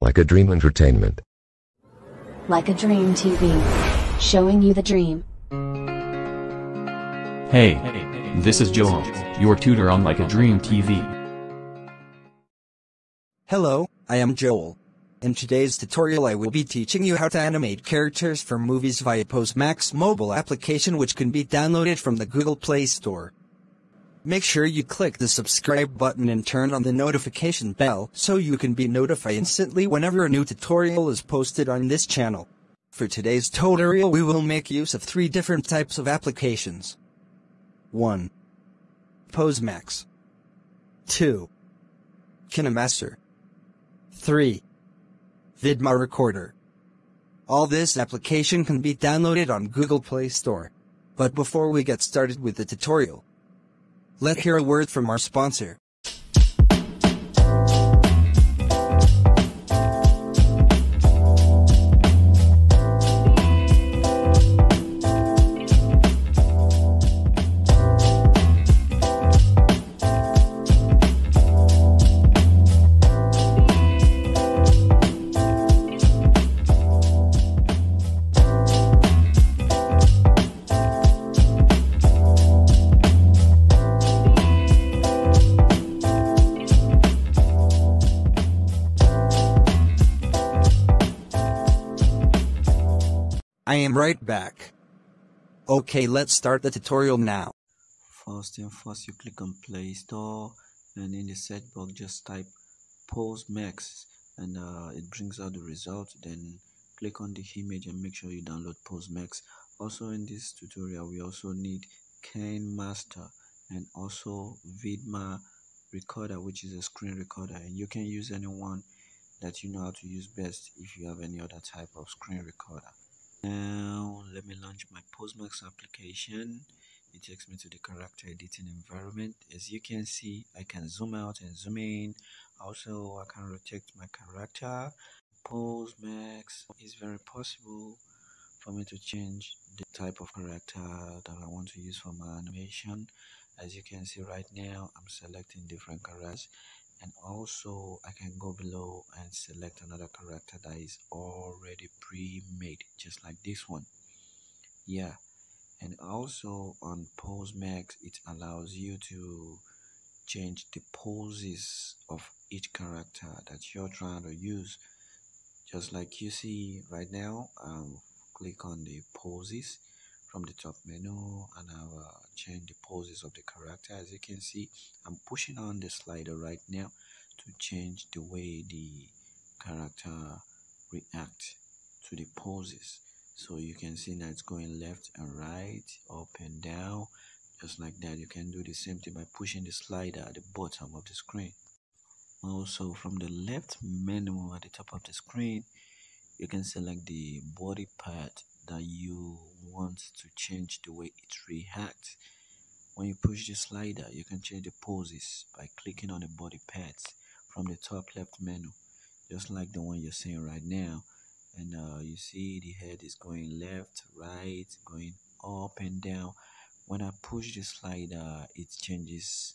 Like a Dream Entertainment. Like a Dream TV. Showing you the dream. Hey, this is Joel, your tutor on Like a Dream TV. Hello, I am Joel. In today's tutorial I will be teaching you how to animate characters for movies via Posemax mobile application which can be downloaded from the Google Play Store. Make sure you click the subscribe button and turn on the notification bell so you can be notified instantly whenever a new tutorial is posted on this channel. For today's tutorial we will make use of three different types of applications. 1. Posemax 2. KineMaster 3. Vidma Recorder. All this application can be downloaded on Google Play Store. But before we get started with the tutorial, let's hear a word from our sponsor. Am right back. Okay, let's start the tutorial now. First thing first, you click on Play Store and in the search box just type Posemax and uh, it brings out the result. Then click on the image and make sure you download Posemax. Also in this tutorial, we also need KineMaster and also Vidma Recorder, which is a screen recorder. And you can use any one that you know how to use best if you have any other type of screen recorder. Now let me launch my Posemax application. It takes me to the character editing environment. As you can see, I can zoom out and zoom in. Also, I can rotate my character. Posemax is very possible for me to change the type of character that I want to use for my animation. As you can see right now, I'm selecting different characters and also I can go below and select another character that is already pre-made just like this one. Yeah. And also on pose max it allows you to change the poses of each character that you're trying to use. Just like you see right now um, click on the poses from the top menu and I'll uh, change the poses of the character. As you can see I'm pushing on the slider right now to change the way the character react to the poses. So you can see that it's going left and right up and down. Just like that you can do the same thing by pushing the slider at the bottom of the screen. Also from the left menu at the top of the screen you can select the body part that you want to change the way it reacts. When you push the slider, you can change the poses by clicking on the body parts from the top left menu, just like the one you're seeing right now. And uh, you see the head is going left, right, going up and down. When I push the slider, it changes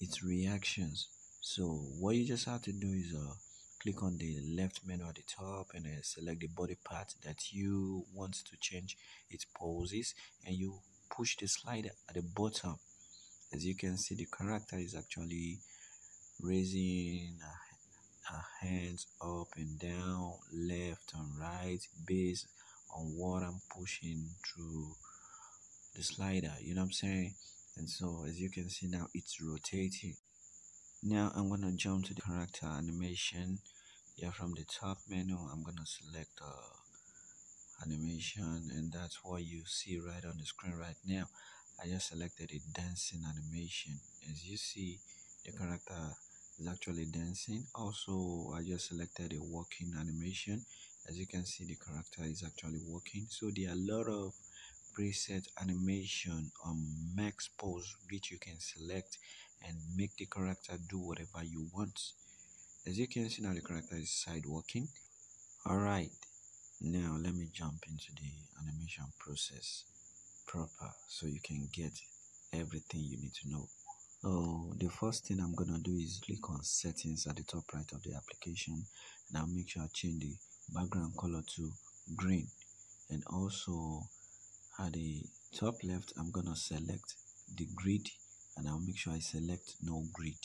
its reactions. So what you just have to do is uh, click on the left menu at the top and select the body part that you want to change its poses and you push the slider at the bottom. As you can see the character is actually raising hands up and down left and right based on what i'm pushing through the slider you know what i'm saying? And so as you can see now it's rotating now i'm to jump to the character animation. Yeah from the top menu i'm to select uh, animation and that's what you see right on the screen right now. I just selected a dancing animation. As you see the character is actually dancing. Also i just selected a walking animation. As you can see the character is actually walking. So there are a lot of preset animation on max pose which you can select and make the character do whatever you want. As you can see now the character is side walking all right now let me jump into the animation process proper so you can get everything you need to know. So the first thing I'm gonna do is click on settings at the top right of the application and I'll make sure I change the background color to green. And also at the top left I'm gonna select the grid and I'll make sure I select no grid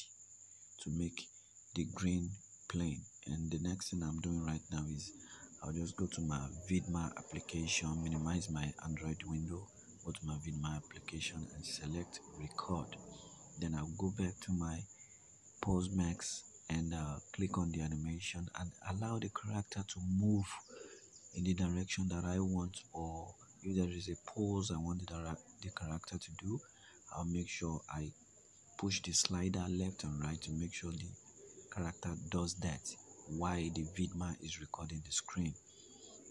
to make the green plain. And the next thing I'm doing right now is I'll just go to my Vidma application minimize my Android window go to my Vidma application and select record. Then I'll go back to my pose max and uh, click on the animation and allow the character to move in the direction that I want or if there is a pose I want the, the character to do I'll make sure I push the slider left and right to make sure the character does that while the Vidma is recording the screen.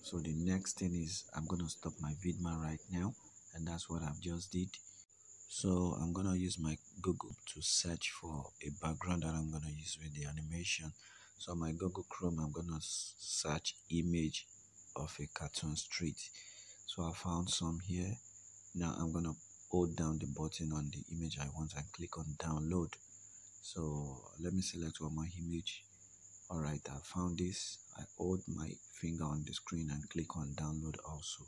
So the next thing is I'm gonna stop my Vidma right now and that's what I've just did. So I'm gonna use my Google to search for a background that I'm gonna use with the animation. So my Google Chrome I'm gonna search image of a cartoon street. So I found some here. Now I'm gonna hold down the button on the image I want and click on download. So let me select one more image. Alright I found this. I hold my finger on the screen and click on download also.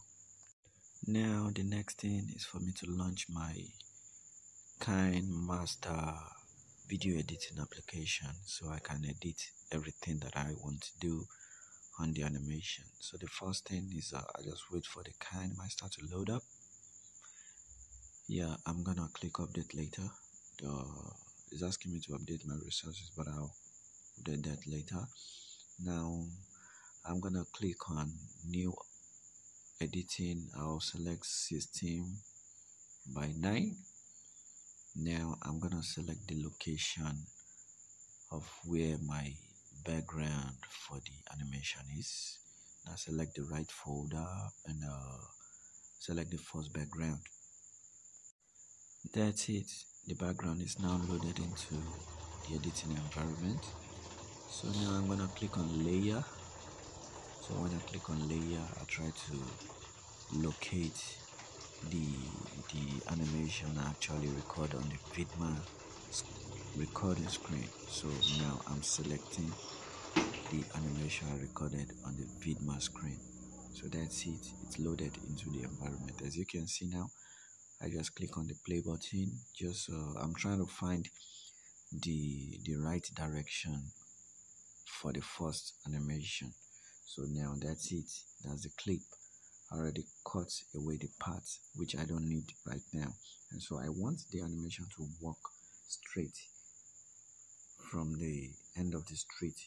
Now the next thing is for me to launch my kind master video editing application so I can edit everything that I want to do on the animation. So the first thing is uh, I just wait for the KineMaster to load up yeah I'm gonna click update later. The it's asking me to update my resources but I'll update that later. Now I'm gonna click on new editing. I'll select 16 by 9 now I'm gonna select the location of where my background for the animation is. Now select the right folder and uh, select the first background that's it. The background is now loaded into the editing environment. So now I'm gonna click on layer. So when I click on layer I try to locate the the animation I actually record on the Vidma recording screen. So now I'm selecting the animation I recorded on the Vidma screen. So that's it. It's loaded into the environment. As you can see now I just click on the play button just uh, I'm trying to find the the right direction for the first animation. So now that's it. That's the clip. I already cut away the parts which I don't need right now. And so I want the animation to walk straight from the end of the street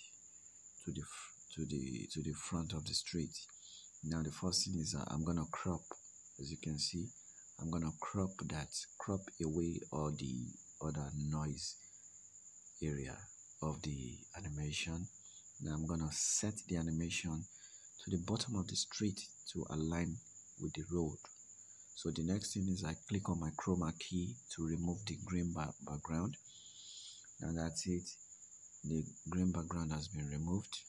to the to the to the front of the street. Now the first thing is uh, I'm gonna crop as you can see I'm gonna crop that crop away all the other noise area of the animation. Now I'm gonna set the animation to the bottom of the street to align with the road. So the next thing is I click on my chroma key to remove the green background. Now that's it. The green background has been removed.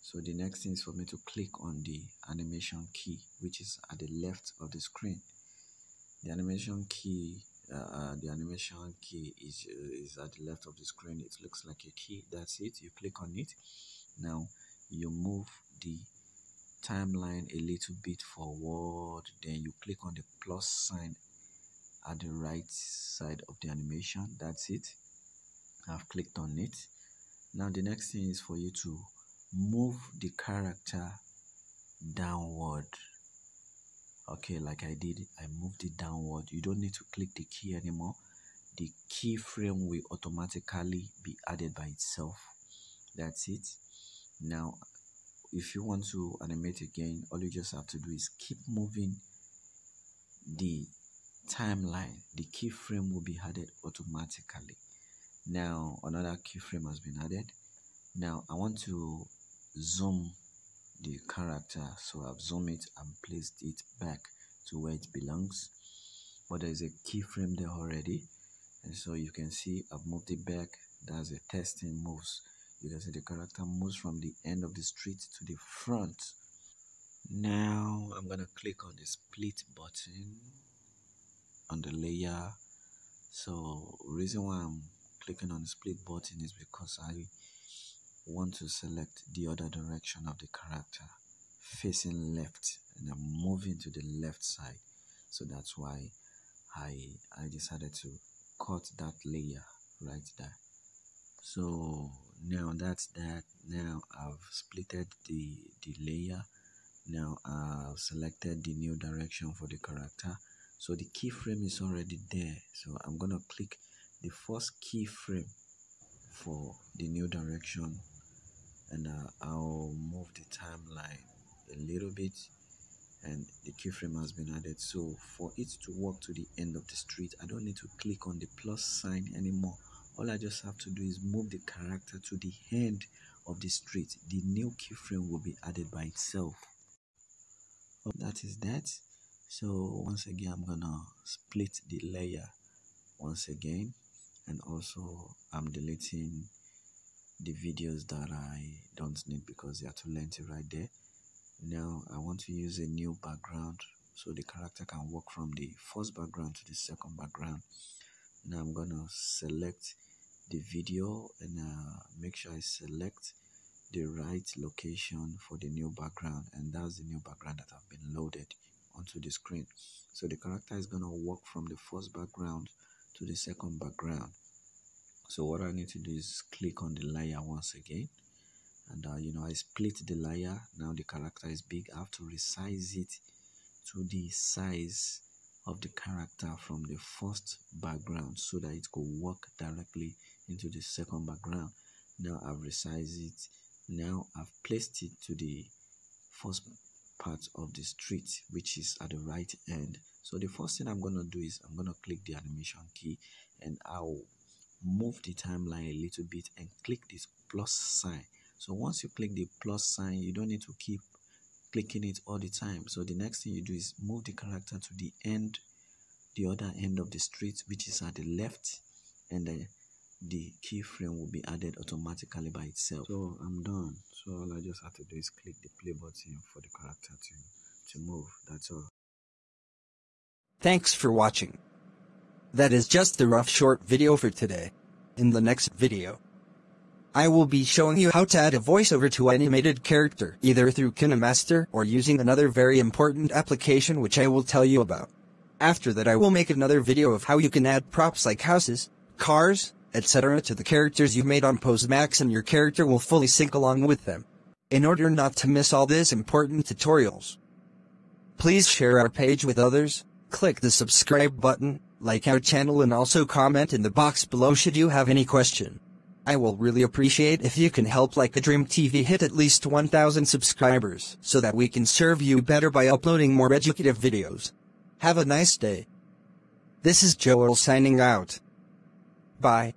So the next thing is for me to click on the animation key which is at the left of the screen the animation key uh, uh, the animation key is uh, is at the left of the screen. It looks like a key. That's it. You click on it. Now you move the timeline a little bit forward. Then you click on the plus sign at the right side of the animation. That's it. I've clicked on it. Now the next thing is for you to move the character downward okay like I did I moved it downward. You don't need to click the key anymore. The keyframe will automatically be added by itself. That's it. Now if you want to animate again all you just have to do is keep moving the timeline. The keyframe will be added automatically. Now another keyframe has been added. Now I want to zoom the character so I've zoomed it and placed it back to where it belongs. But there's a keyframe there already and so you can see I've moved it back. That's a testing moves. You can see the character moves from the end of the street to the front. Now I'm gonna click on the split button on the layer. So reason why i'm clicking on the split button is because i want to select the other direction of the character facing left and i'm moving to the left side. So that's why i i decided to cut that layer right there. So now that's that now i've splitted the the layer. Now i've selected the new direction for the character. So the keyframe is already there. So i'm gonna click the first keyframe for the new direction and uh, i'll move the timeline a little bit and the keyframe has been added so for it to walk to the end of the street i don't need to click on the plus sign anymore all I just have to do is move the character to the end of the street. The new keyframe will be added by itself. That is that. So once again, I'm gonna split the layer once again, and also I'm deleting the videos that I don't need because they are too lengthy right there. Now I want to use a new background so the character can walk from the first background to the second background. Now I'm gonna select the video and uh, make sure I select the right location for the new background and that's the new background that have been loaded onto the screen. So the character is gonna walk from the first background to the second background so what I need to do is click on the layer once again and uh, you know I split the layer now the character is big I have to resize it to the size of the character from the first background so that it could work directly into the second background. Now I've resized it. Now I've placed it to the first part of the street which is at the right end. So the first thing I'm to do is I'm to click the animation key and I'll move the timeline a little bit and click this plus sign. So once you click the plus sign, you don't need to keep clicking it all the time. So the next thing you do is move the character to the end the other end of the street which is at the left and the, the keyframe will be added automatically by itself. So i'm done. So all i just have to do is click the play button for the character to to move. That's all. Thanks for watching. That is just the rough short video for today. In the next video, I will be showing you how to add a voiceover to animated character, either through KineMaster or using another very important application which I will tell you about. After that I will make another video of how you can add props like houses, cars, etc. to the characters you made on Posemax and your character will fully sync along with them. In order not to miss all these important tutorials, please share our page with others, click the subscribe button, like our channel and also comment in the box below should you have any question. I will really appreciate if you can help Like a Dream TV hit at least 1000 subscribers so that we can serve you better by uploading more educative videos. Have a nice day. This is Joel signing out. Bye.